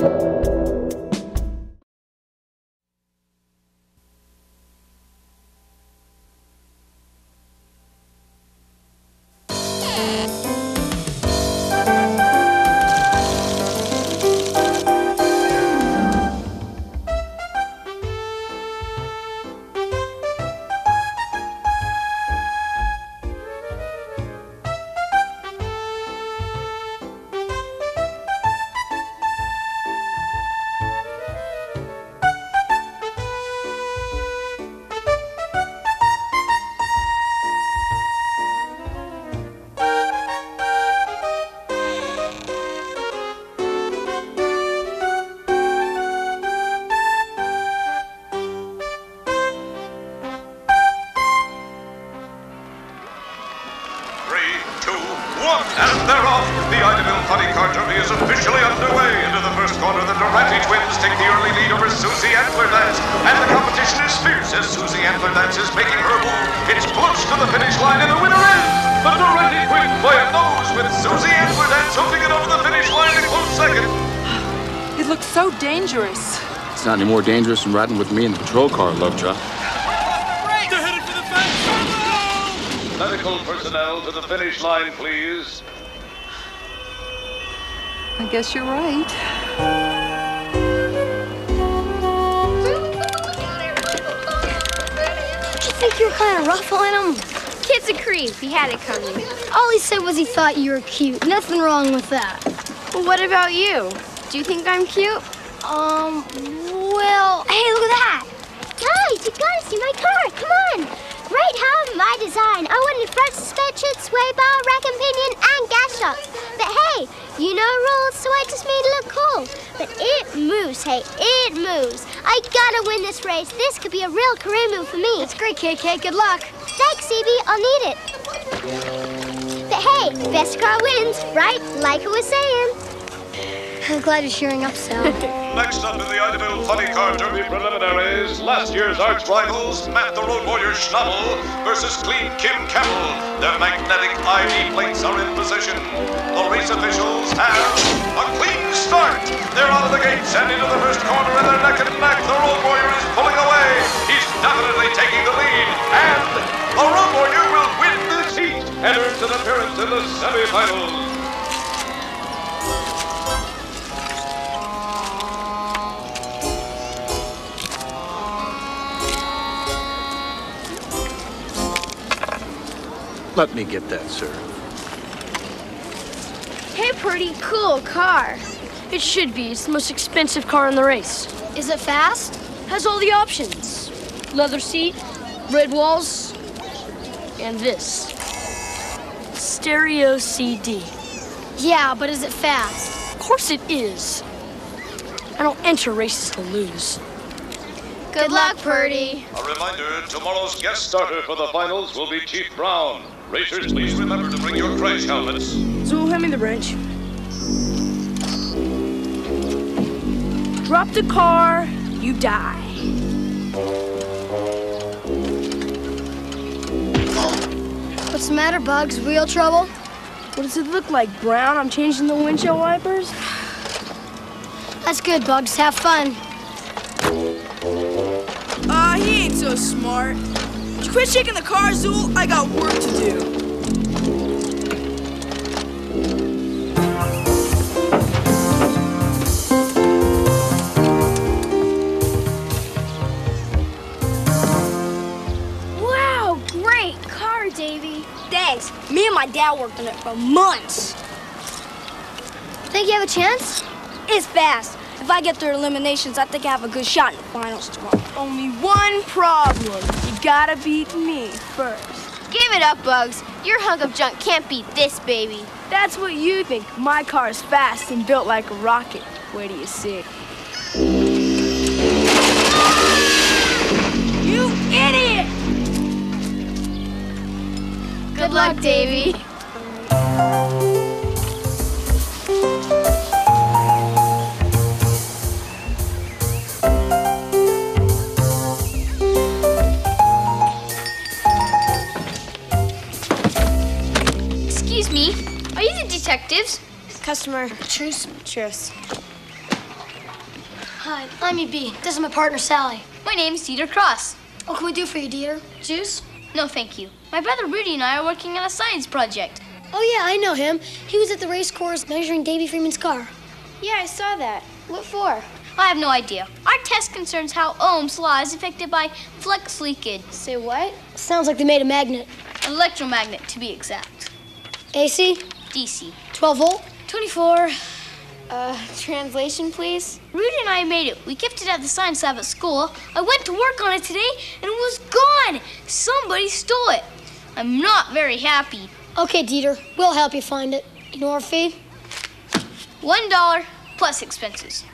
Three, Susie Antlerdance. And the competition is fierce as Susie Antlerdance is making her move. It's close to the finish line, and the winner is the Durante twins by a nose with Susie Antlerdance holding it over the finish line in close second. It looks so dangerous. It's not any more dangerous than riding with me in the patrol car, Lovejoy. Medical personnel to the finish line, please. I guess you're right. I think you're kind of rough on him. Kid's a creep. He had it coming. All he said was he thought you were cute. Nothing wrong with that. Well, what about you? Do you think I'm cute? Um, well, hey, look at that. Guys, you gotta see my car. Come on. Great how my design. Oh, I wanted front suspension, sway bar, rack and pinion, and gas shocks. But hey, you know rules, so I just made it look cool. But it moves, hey, it moves. I gotta win this race. This could be a real career move for me. It's great, KK. Good luck. Thanks, CB. I'll need it. But hey, best car wins, right? Like I was saying. I'm glad you're cheering up, Sal. Next up in the Idaville Funny Car Derby preliminaries, last year's arch rivals, Matt the Road Warrior Schnabel versus Clean Kim Campbell. Their magnetic ID plates are in position. The race officials have a clean start. They're out of the gates and into the first corner, and they're neck and neck. The Road Warrior is pulling away. He's definitely taking the lead, and the Road Warrior will win this heat and earns an appearance in the semifinals. Let me get that, sir. Hey, pretty cool car. It should be. It's the most expensive car in the race. Is it fast? Has all the options. Leather seat, red walls, and this. Stereo CD. Yeah, but is it fast? Of course it is. I don't enter races to lose. Good luck, Purdy. A reminder, tomorrow's guest starter for the finals will be Chief Brown. Racers, please remember to bring your crash helmets. Zool, hand me the wrench. Drop the car, you die. What's the matter, Bugs? Wheel trouble? What does it look like, Brown? I'm changing the windshield wipers? That's good, Bugs. Have fun. Ah, he ain't so smart. You quit shaking the car, Zool? I got work to do. Wow, great car, Davy. Thanks. Me and my dad worked on it for months. Think you have a chance? It's fast. If I get through eliminations, I think I have a good shot in the finals tomorrow. Only one problem. Gotta beat me first. Give it up, Bugs. Your hunk of junk can't beat this baby. That's what you think. My car's fast and built like a rocket. Where do you see? You idiot! Good luck, Davy. Detectives? Customer. Truce. Cheers. Hi, I'm EB. This is my partner, Sally. My name's Dieter Cross. What can we do for you, Dieter? Juice? No, thank you. My brother Rudy and I are working on a science project. Oh, yeah, I know him. He was at the race course measuring Davy Freeman's car. Yeah, I saw that. What for? I have no idea. Our test concerns how Ohm's law is affected by flux leakage. Say what? Sounds like they made a magnet. An electromagnet, to be exact. AC? DC. 12 volt? 24. Uh, translation, please? Rudy and I made it. We kept it at the science lab at school. I went to work on it today, and it was gone. Somebody stole it. I'm not very happy. Okay, Dieter. We'll help you find it. You know our fee? One dollar plus expenses.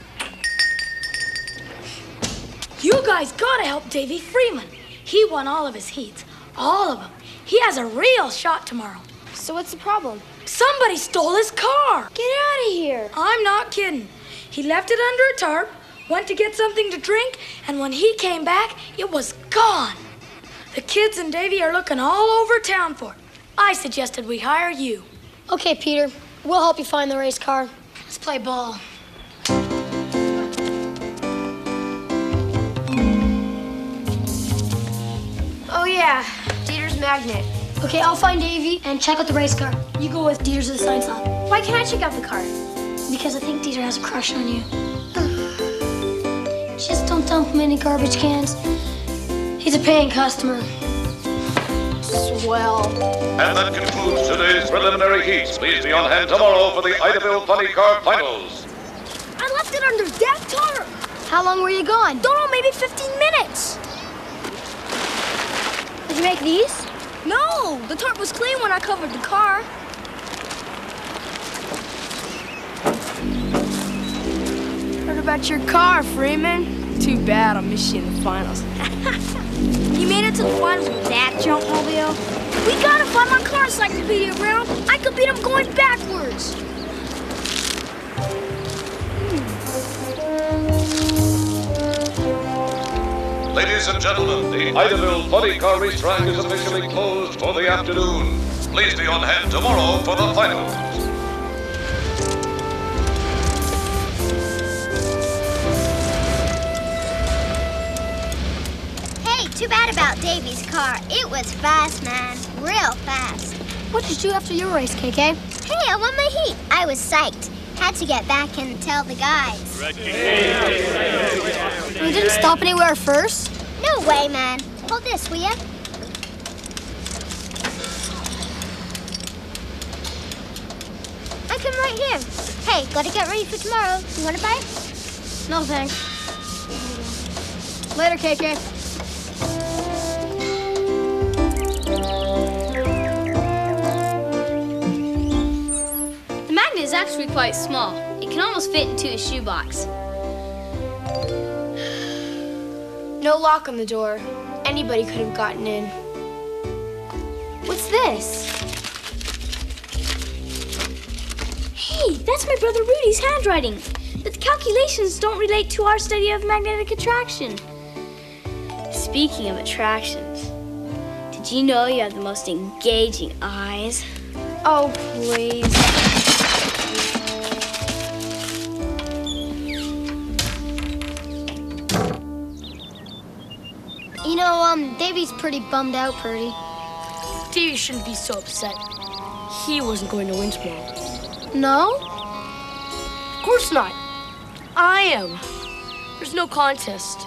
You guys gotta help Davy Freeman. He won all of his heats. All of them. He has a real shot tomorrow. So what's the problem? Somebody stole his car. Get out of here. I'm not kidding. He left it under a tarp, went to get something to drink, and when he came back, it was gone. The kids and Davy are looking all over town for it. I suggested we hire you. Okay, Peter. We'll help you find the race car. Let's play ball. Oh, yeah. Dieter's magnet. Okay, I'll find Davy and check out the race car. You go with Dieter to the science lab. Why can't I check out the car? Because I think Dieter has a crush on you. Just don't dump him in any garbage cans. He's a paying customer. Swell. And that concludes today's preliminary heats. Please be on hand tomorrow for the Idaville Funny Car Finals. I left it under that tarp. How long were you gone? Don't know, maybe 15 minutes. Did you make these? No, the tarp was clean when I covered the car. Heard about your car, Freeman. Too bad I missed you in the finals. You made it to the finals with that junk mobile. We gotta find my car, Encyclopedia Brown. I could beat him going backwards. Ladies and gentlemen, the Idaville Funny Car Racetrack is officially closed for the afternoon. Please be on hand tomorrow for the finals. Hey, too bad about Davy's car. It was fast, man. Real fast. What did you do after your race, KK? Hey, I won my heat. I was psyched. Had to get back and tell the guys. We didn't stop anywhere first? No way, man. Hold this, will ya? I come right here. Hey, gotta get ready for tomorrow. You wanna buy? No, thanks. Later, KK. Quite small. It can almost fit into a shoebox. No lock on the door. Anybody could have gotten in. What's this? Hey, that's my brother Rudy's handwriting. But the calculations don't relate to our study of magnetic attraction. Speaking of attractions, did you know you have the most engaging eyes? Oh, please. Um, Davy's pretty bummed out, Purdy. Davy shouldn't be so upset. He wasn't going to win tomorrow. No? Of course not. I am. There's no contest.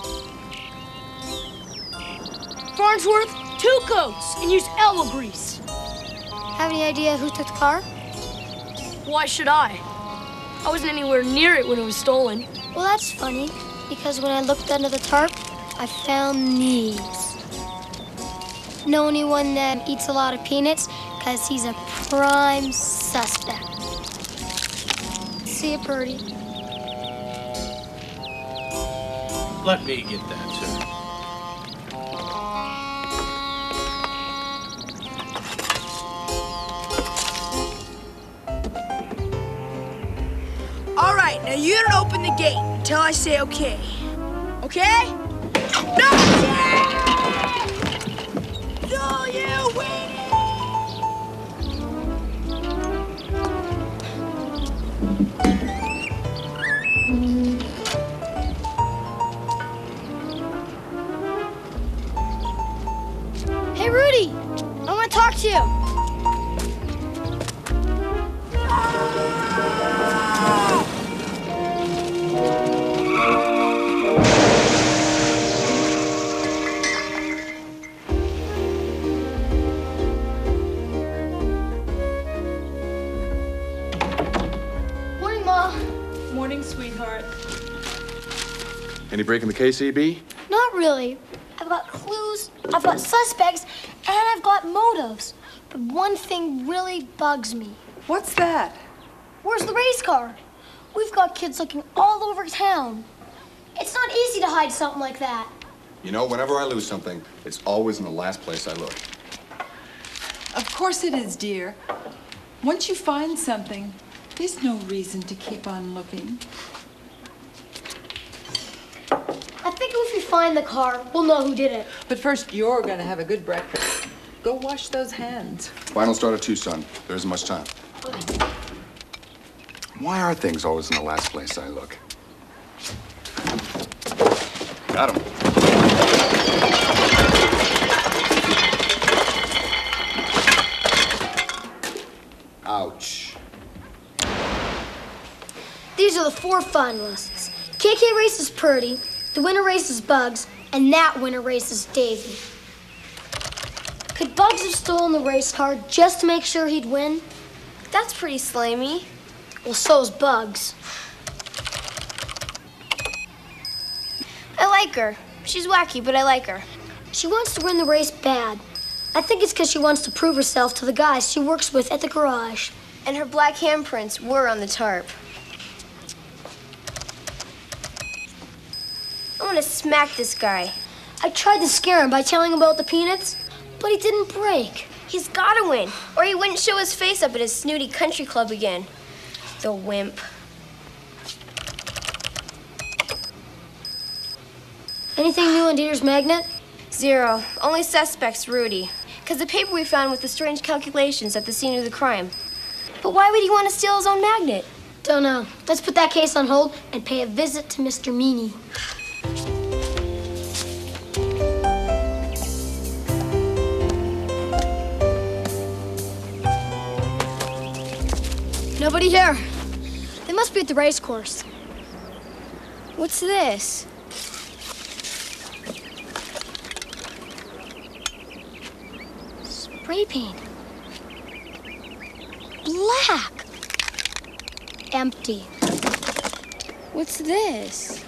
Farnsworth, two coats and use elbow grease. Have any idea who took the car? Why should I? I wasn't anywhere near it when it was stolen. Well, that's funny, because when I looked under the tarp, I found these. Know anyone that eats a lot of peanuts? Because he's a prime suspect. See you, Purdy. Let me get that, sir. All right, now you don't open the gate until I say okay. Okay? No! No, Any break in the case, EB? Not really. I've got clues, I've got suspects, and I've got motives. But one thing really bugs me. What's that? Where's the race car? We've got kids looking all over town. It's not easy to hide something like that. You know, whenever I lose something, it's always in the last place I look. Of course it is, dear. Once you find something, there's no reason to keep on looking. I think if we find the car, we'll know who did it. But first, you're gonna have a good breakfast. Go wash those hands. Final start at two, son. There isn't much time. Why are things always in the last place I look? Got him. Ouch. These are the four finalists. KK Race is Purdy, the winner races Bugs, and that winner races Davy. Could Bugs have stolen the race car just to make sure he'd win? That's pretty slimy. Well, so's Bugs. I like her. She's wacky, but I like her. She wants to win the race bad. I think it's because she wants to prove herself to the guys she works with at the garage. And her black handprints were on the tarp. Want to smack this guy. I tried to scare him by telling him about the peanuts, but he didn't break. He's got to win, or he wouldn't show his face up at his snooty country club again. The wimp. Anything new on Dieter's magnet? Zero. Only suspects, Rudy. Because the paper we found with the strange calculations at the scene of the crime. But why would he want to steal his own magnet? Don't know. Let's put that case on hold and pay a visit to Mr. Meany. Nobody here. They must be at the race course. What's this? Spray paint. Black. Empty. What's this?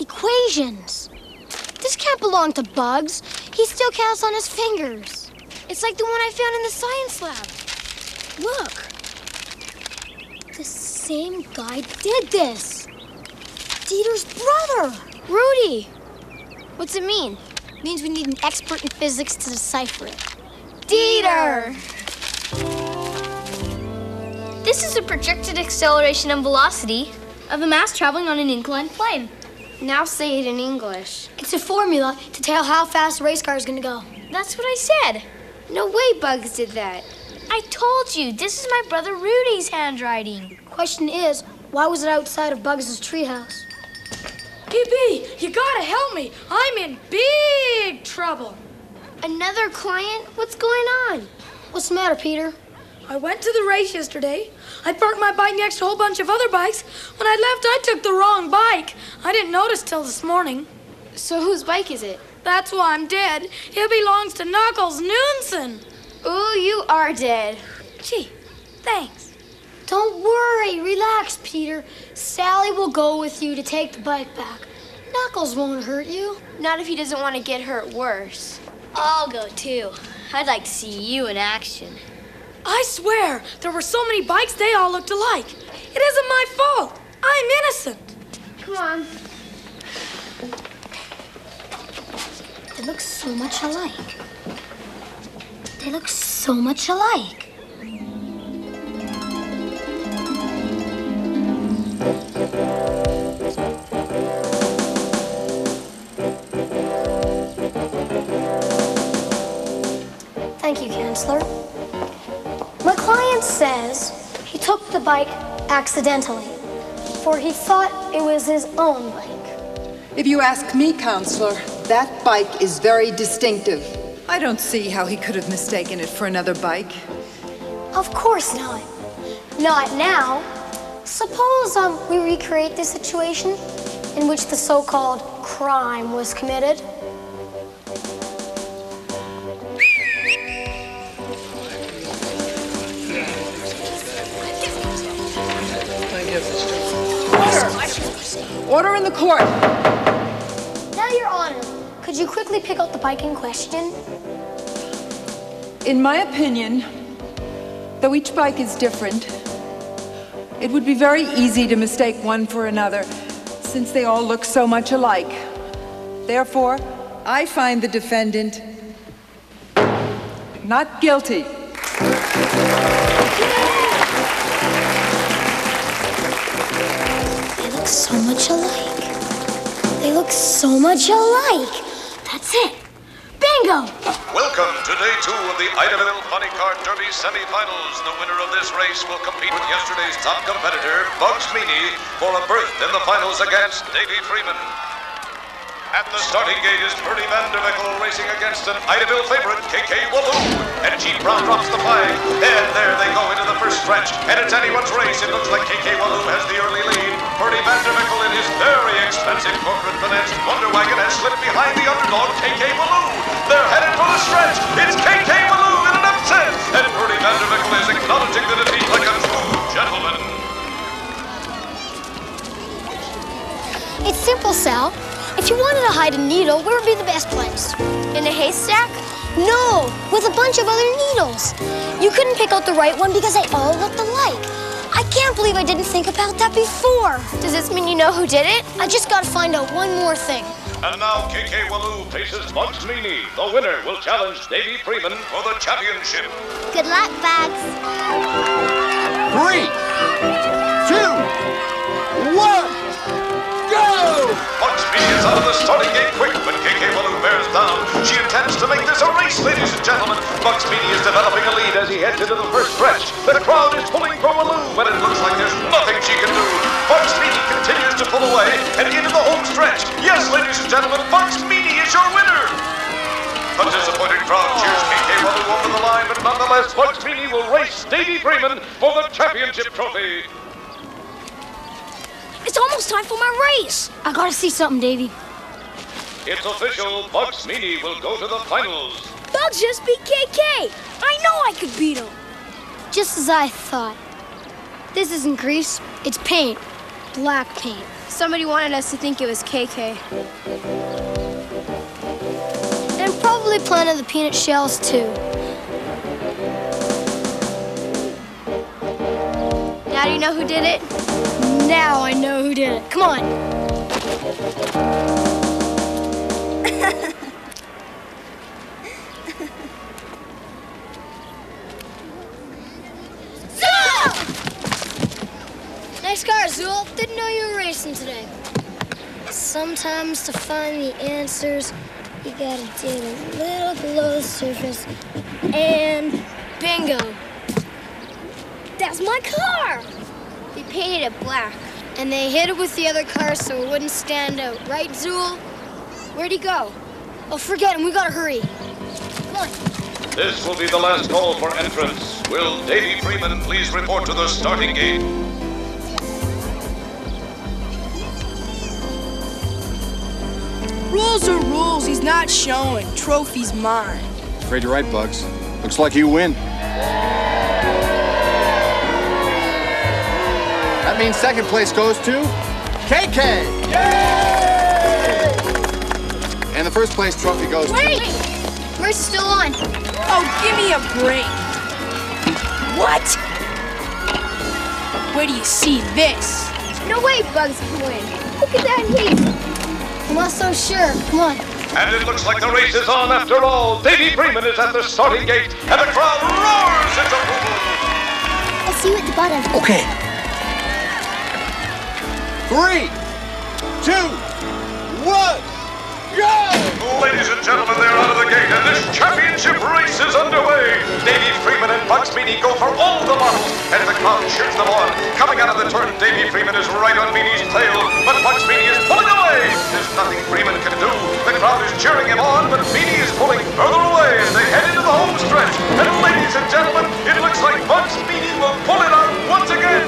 Equations. This can't belong to Bugs. He still counts on his fingers. It's like the one I found in the science lab. Look. The same guy did this. Dieter's brother. Rudy. What's it mean? Means we need an expert in physics to decipher it. Dieter! This is a projected acceleration and velocity of a mass traveling on an inclined plane. Now say it in English. It's a formula to tell how fast a race car is going to go. That's what I said. No way Bugs did that. I told you, this is my brother Rudy's handwriting. Question is, why was it outside of Bugs' treehouse? EB, you gotta help me. I'm in big trouble. Another client? What's going on? What's the matter, Peter? I went to the race yesterday. I parked my bike next to a whole bunch of other bikes. When I left, I took the wrong bike. I didn't notice till this morning. So whose bike is it? That's why I'm dead. He belongs to Knuckles Noonson. Ooh, you are dead. Gee, thanks. Don't worry, relax, Peter. Sally will go with you to take the bike back. Knuckles won't hurt you. Not if he doesn't want to get hurt worse. I'll go too. I'd like to see you in action. I swear, there were so many bikes, they all looked alike. It isn't my fault. I'm innocent. Come on. They look so much alike. They look so much alike. Thank you, Counselor. My client says he took the bike accidentally, for he thought it was his own bike. If you ask me, Counselor, that bike is very distinctive. I don't see how he could have mistaken it for another bike. Of course not. Not now. Suppose um, we recreate the situation in which the so-called crime was committed. Order! Order in the court! Now, Your Honor, could you quickly pick out the bike in question? In my opinion, though each bike is different, it would be very easy to mistake one for another, since they all look so much alike. Therefore, I find the defendant not guilty. They look so much alike. They look so much alike. Welcome to day two of the Idaville Funny Car Derby semifinals. The winner of this race will compete with yesterday's top competitor, Bugs Meany, for a berth in the finals against Davy Freeman. At the starting gate is Bertie Vanderbickle racing against an Idaville favorite, KK Walloo. And Chief Brown drops the flag. And there they go into the first stretch. And it's anyone's race. It looks like KK Walloo has the early lead. Bertie Vanderbickle in his very expensive corporate financed Wonder Wagon has slipped behind the underdog, KK Walloo. They're headed for the stretch. It's KK Walloo in an upset. And Bertie Vanderbickle is acknowledging the defeat like a true gentleman. It's simple, Sal. If you wanted to hide a needle, where would be the best place? In a haystack? No, with a bunch of other needles. You couldn't pick out the right one because they all looked alike. I can't believe I didn't think about that before. Does this mean you know who did it? I just gotta find out one more thing. And now KK Walloo faces Bugs Meany. The winner will challenge Davy Freeman for the championship. Good luck, Bags. Three, two, one, go! Bugs Meany is out of the starting gate quick, but KK Walloo bears down. She intends to make this a race, ladies and gentlemen. Bugs Meany is developing a lead as he heads into the first stretch. The crowd is pulling for Walloo, but it looks like there's nothing she can do. Bugs Meany continues to pull away and into the home stretch. Yes, ladies and gentlemen, Bugs Meany is your winner. The disappointed crowd cheers KK Walloo over the line, but nonetheless, Bugs Meany will race Davy Freeman for the championship trophy. It's almost time for my race. I gotta see something, Davy. It's official, Bugs Meany will go to the finals. Bugs just beat KK. I know I could beat him. Just as I thought. This isn't grease, it's paint. Black paint. Somebody wanted us to think it was KK. And probably planted the peanut shells too. Now do you know who did it? Now I know who did it. Come on. Didn't know you were racing today. Sometimes to find the answers, you gotta dig a little below the surface. And bingo. That's my car. They painted it black. And they hit it with the other car so it wouldn't stand out, right, Zool? Where'd he go? Oh, forget him. We gotta hurry. Come on. This will be the last call for entrance. Will Davy Freeman please report to the starting gate? Rules are rules. He's not showing. Trophy's mine. Afraid you're right, Bugs. Looks like you win. That means second place goes to KK. Yay! And the first place trophy goes to. Wait! to. Race is still on. Oh, give me a break. What? Where do you see this? No way Bugs can win. Look at that heat. I'm not so sure. Come on. And it looks like the race is on after all. Davy Freeman is at the starting gate, and the crowd roars its approval. I'll see you at the bottom. Okay. Three, two, one, go! Ladies and gentlemen, they're out of the gate, and this championship race is underway. Davy Freeman and Bugs Meany go for all the models, and the crowd cheers them on. Coming out of the turn, Davy Freeman is right on Meany's tail, but Bugs Meany is pulling away. There's nothing Freeman can do. The crowd is cheering him on, but Meany is pulling further away as they head into the home stretch. And ladies and gentlemen, it looks like Bugs Meany will pull it out once again.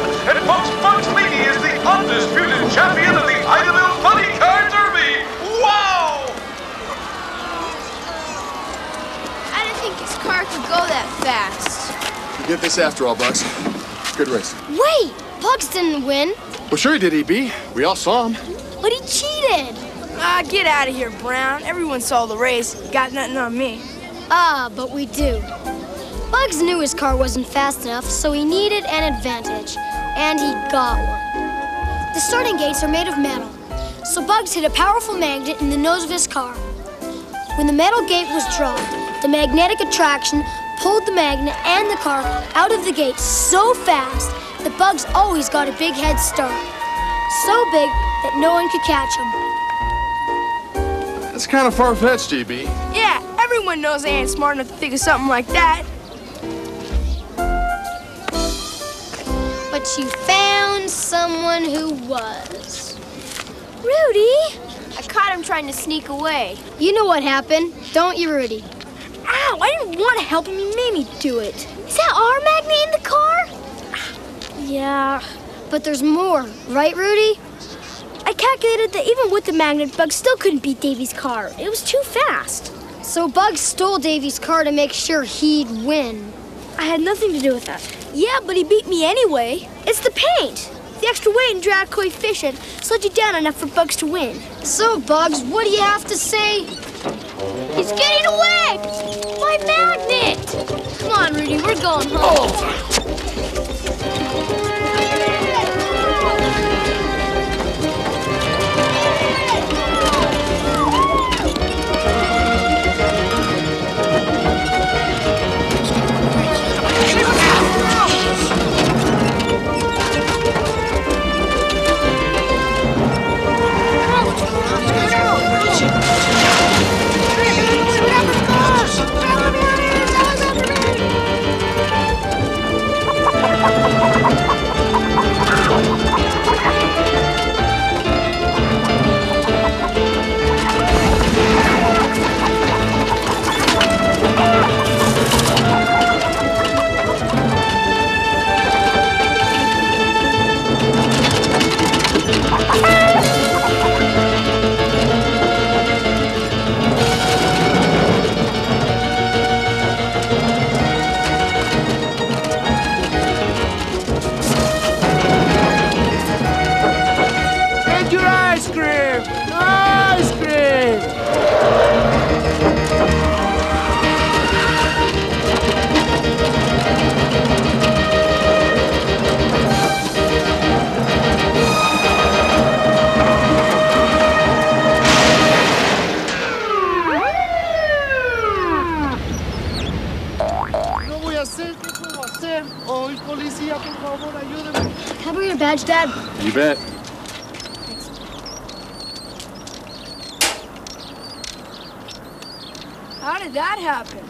Car could go that fast. You get this after all, Bugs. Good race. Wait! Bugs didn't win, Well, sure he did, EB. We all saw him. but he cheated. Ah, get out of here, Brown. Everyone saw the race. Got nothing on me. Ah, but we do. Bugs knew his car wasn't fast enough, so he needed an advantage. And he got one. The starting gates are made of metal, so Bugs hit a powerful magnet in the nose of his car. When the metal gate was dropped, the magnetic attraction pulled the magnet and the car out of the gate so fast that Bugs always got a big head start. So big that no one could catch him. That's kind of far-fetched, EB. Yeah, everyone knows I ain't smart enough to think of something like that. But you found someone who was. Rudy! I caught him trying to sneak away. You know what happened, don't you, Rudy? Ow, I didn't want to help him. He made me do it. Is that our magnet in the car? Yeah. But there's more, right, Rudy? I calculated that even with the magnet, Bugs still couldn't beat Davy's car. It was too fast. So Bugs stole Davy's car to make sure he'd win. I had nothing to do with that. Yeah, but he beat me anyway. It's the paint. The extra weight and drag coefficient slowed you down enough for Bugs to win. So, Bugs, what do you have to say? He's getting away! On, Rudy, we're going home. Oh. Can I bring your badge, Dad? You bet. How did that happen?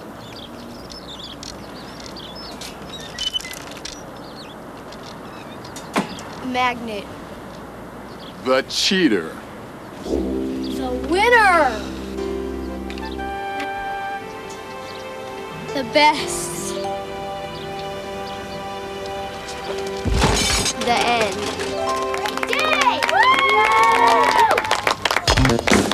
Magnet. The cheater. The winner! The best. The end. Yay! Woo!